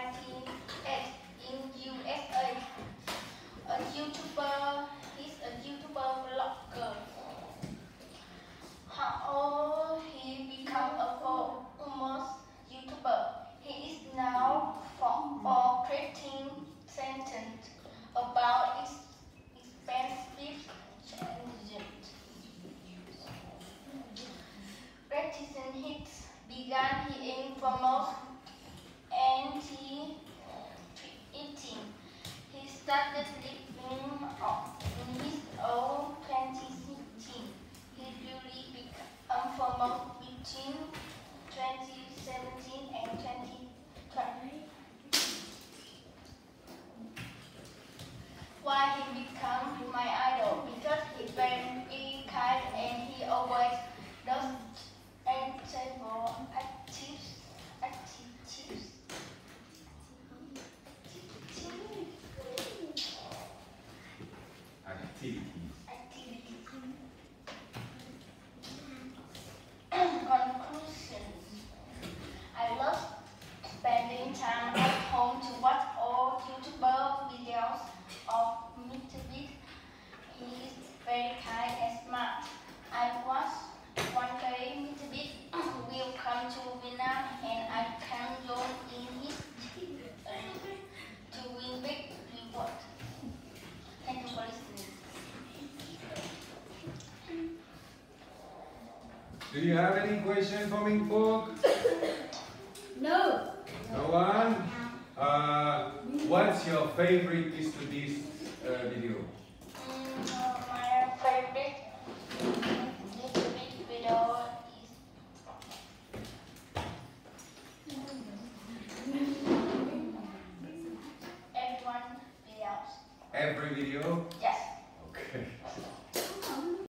1998 in USA. A YouTuber, he's a YouTuber vlogger. How old he become a famous YouTuber. He is now for, creating sentence about ex expensive changes. Practicing hits began he in famous anti-eating. He started living in his own 2016. He really became um, famous between 2017 and 2020. Do you have any questions for me, Book? No. No one? Uh, what's your favorite Mr. Beast uh, video? Mm, my favorite little video is everyone videos. Every video? Yeah.